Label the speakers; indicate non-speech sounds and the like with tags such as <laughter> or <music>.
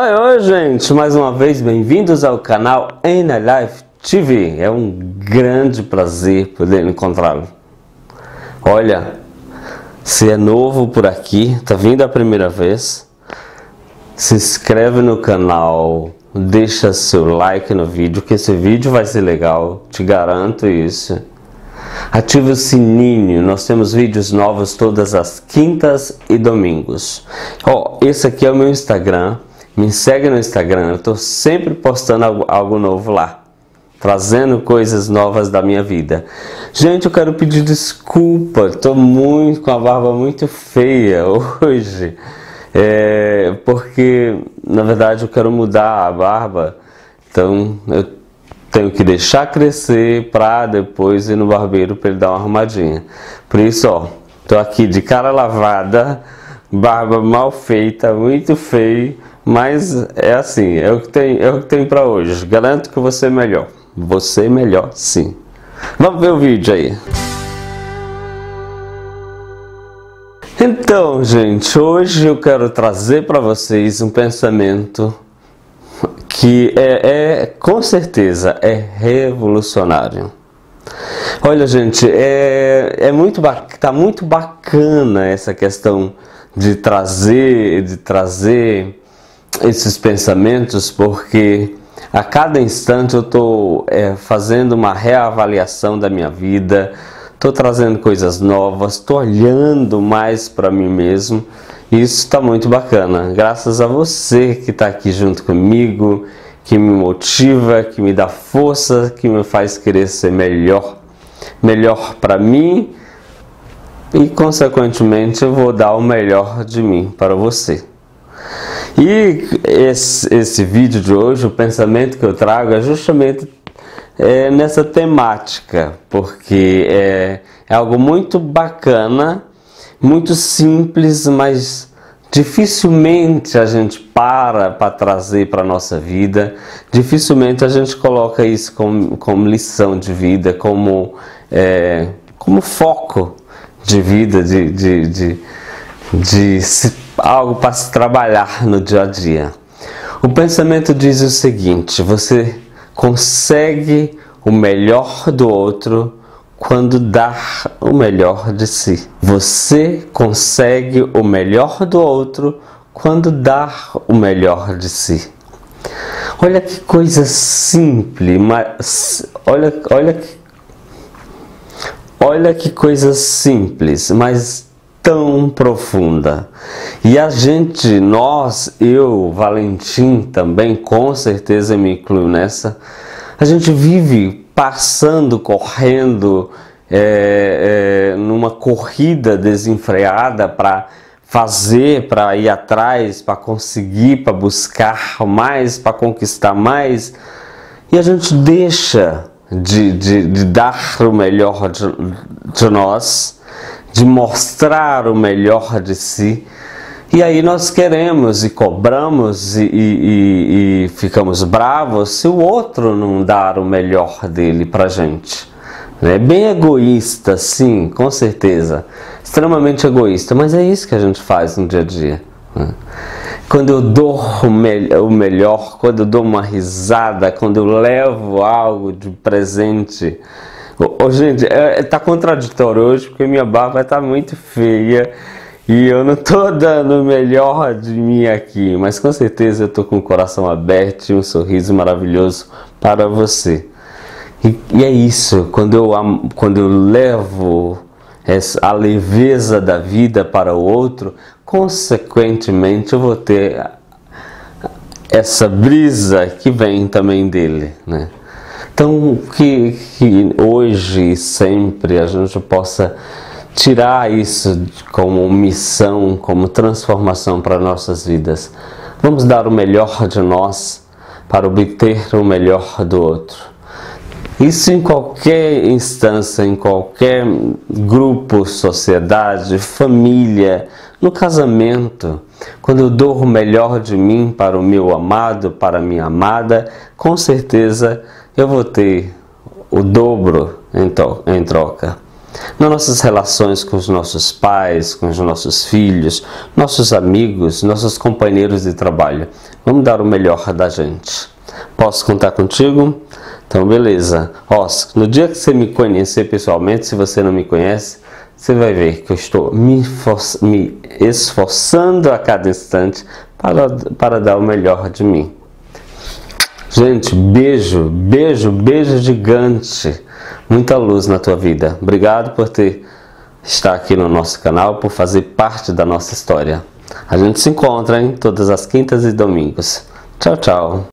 Speaker 1: Oi, oi, gente! Mais uma vez, bem-vindos ao canal Ana Life TV. É um grande prazer poder encontrá-lo. Olha, se é novo por aqui, tá vindo a primeira vez, se inscreve no canal, deixa seu like no vídeo, que esse vídeo vai ser legal, te garanto isso. Ative o sininho, nós temos vídeos novos todas as quintas e domingos. Ó, oh, esse aqui é o meu Instagram, me segue no Instagram, eu estou sempre postando algo, algo novo lá, trazendo coisas novas da minha vida. Gente, eu quero pedir desculpa, estou muito com a barba muito feia <laughs> hoje, é, porque na verdade eu quero mudar a barba, então eu tenho que deixar crescer para depois ir no barbeiro para ele dar uma arrumadinha. Por isso, ó, tô aqui de cara lavada, barba mal feita, muito feio mas é assim, é o que tem, é o que tem para hoje. Garanto que você é melhor. Você é melhor, sim. Vamos ver o vídeo aí. Então, gente, hoje eu quero trazer para vocês um pensamento que é, é, com certeza é revolucionário. Olha, gente, é, é muito tá muito bacana essa questão de trazer de trazer esses pensamentos porque a cada instante eu estou é, fazendo uma reavaliação da minha vida, estou trazendo coisas novas, estou olhando mais para mim mesmo. E isso está muito bacana. Graças a você que está aqui junto comigo, que me motiva, que me dá força, que me faz querer ser melhor, melhor para mim e consequentemente eu vou dar o melhor de mim para você. E esse, esse vídeo de hoje, o pensamento que eu trago é justamente é, nessa temática, porque é, é algo muito bacana, muito simples, mas dificilmente a gente para para trazer para a nossa vida, dificilmente a gente coloca isso como, como lição de vida, como, é, como foco de vida, de, de, de, de se algo para se trabalhar no dia a dia. O pensamento diz o seguinte: você consegue o melhor do outro quando dá o melhor de si. Você consegue o melhor do outro quando dá o melhor de si. Olha que coisa simples, mas olha, olha Olha que coisa simples, mas tão profunda. E a gente, nós, eu, Valentim também, com certeza me incluo nessa, a gente vive passando, correndo, é, é, numa corrida desenfreada para fazer, para ir atrás, para conseguir, para buscar mais, para conquistar mais, e a gente deixa de, de, de dar o melhor de, de nós de mostrar o melhor de si. E aí nós queremos e cobramos e, e, e, ficamos bravos se o outro não dar o melhor dele para gente. É bem egoísta, sim, com certeza. Extremamente egoísta, mas é isso que a gente faz no dia a dia. Né? Quando eu dou o, me o melhor, quando eu dou uma risada, quando eu levo algo de presente Ô, gente, é, tá contraditório hoje porque minha barba tá muito feia e eu não tô <laughs> dando o melhor de mim aqui, mas com certeza eu tô com o coração aberto e um sorriso maravilhoso para você. E, e é isso, quando eu, quando eu levo essa, a leveza da vida para o outro, consequentemente eu vou ter essa brisa que vem também dele, né? Então, que, que hoje e sempre a gente possa tirar isso como missão, como transformação para nossas vidas. Vamos dar o melhor de nós para obter o melhor do outro. Isso em qualquer instância, em qualquer grupo, sociedade, família, no casamento. Quando eu dou o melhor de mim para o meu amado, para a minha amada, com certeza eu vou ter o dobro em troca. Nas nossas relações com os nossos pais, com os nossos filhos, nossos amigos, nossos companheiros de trabalho. Vamos dar o melhor da gente. Posso contar contigo? Então, beleza. Ó, no dia que você me conhecer pessoalmente, se você não me conhece, você vai ver que eu estou me, me esforçando a cada instante para, para dar o melhor de mim. Gente, beijo, beijo, beijo gigante. Muita luz na tua vida. Obrigado por ter estar aqui no nosso canal, por fazer parte da nossa história. A gente se encontra em todas as quintas e domingos. Tchau, tchau.